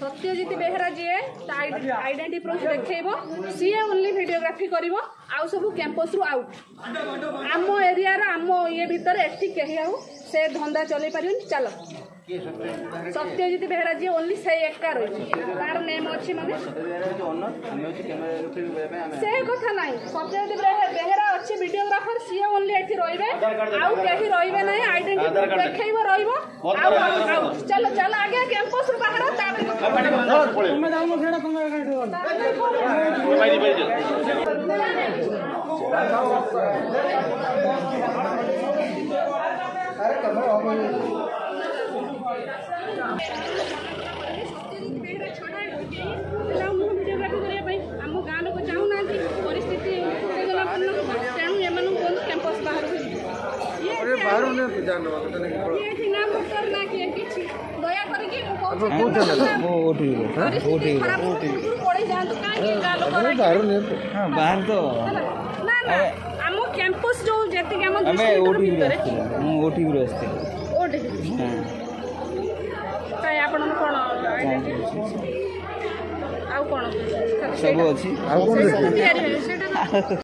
সত্যজিৎ বেহেরা যাইডেটি প্রুফ দেখাইব সি ওনলি ভিডিওগ্রাফি করব আউ সব রু আউট আম আমি ভিতরে এটি কে আউ সে ধন্দা চলাই পারবেন চাল সত্যজিৎ বেহেরা যিয়ে ওনলি সেই একা রয়েছে তার নেম অনেক সে কথা নাই সত্যজিৎ বেহেরা অছি ରହିବେ ଆଉ କେହି ରହିବେ ନାହିଁ ଆଇଡେଣ୍ଟିଟି ଦେଖେଇବ ରହିବ ଆଉ ଚାଲ ଚାଲ ଆଗେ କ୍ୟାମ୍ପସ ରୁ ବାହାର ତାପରେ ବାହାର ତ ଆମ କ୍ୟାମ୍ପସ୍ ଯୋଉ ଯେତିକି ଆମ ଆମେ ଓଟିଭିରୁ ଆସିଥିଲୁ ମୁଁ ଓଟିଭିରୁ ଆସିଥିଲି କାଇଁ ଆପଣଙ୍କ କ'ଣ ଆଉ କ'ଣ ସବୁ ଅଛି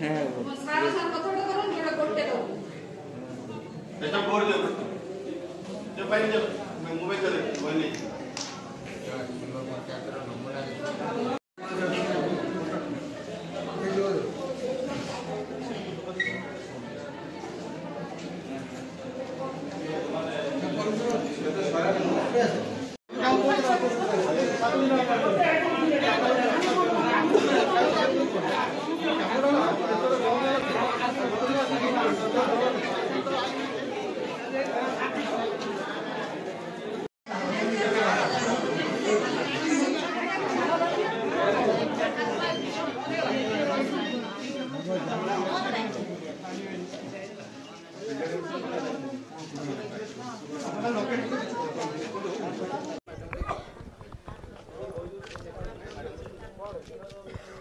হ্যাঁ সারা সার কথাটা করুন যেটা করতে দাও এটা বল দেব Thank you. Thank you.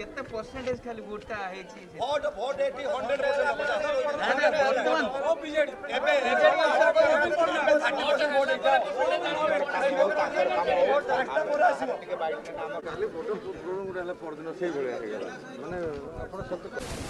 केते परसेंटेज खाली गुटा आइ छी वोट वोट 80 100 परसेंट वर्तमान ओ बीजेड एबे रिजल्ट आंसर कर रिपोर्ट पर वोट वोट काम वोट पूरा सिम टिके बाइट में काम कर ले वोट दो दिन उठले पर दिन सेई भले आ माने अपन सब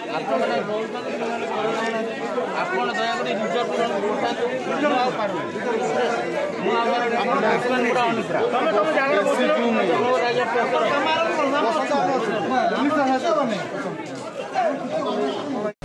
আপনারা ରହୁଛନ୍ତି ସେମାନେ କରୁନାହାନ୍ତି ଆପଣ ଦୟାକରି ରିଜର୍ଭେସନ୍ କରୁଥାନ୍ତୁ ମୁଁ ଆଉ ପାରୁନି ମୁଁ ଆମର ପୁରା ଅନୁପ୍ରା ମୋ ରାଜ୍ୟ ପ୍ରକାର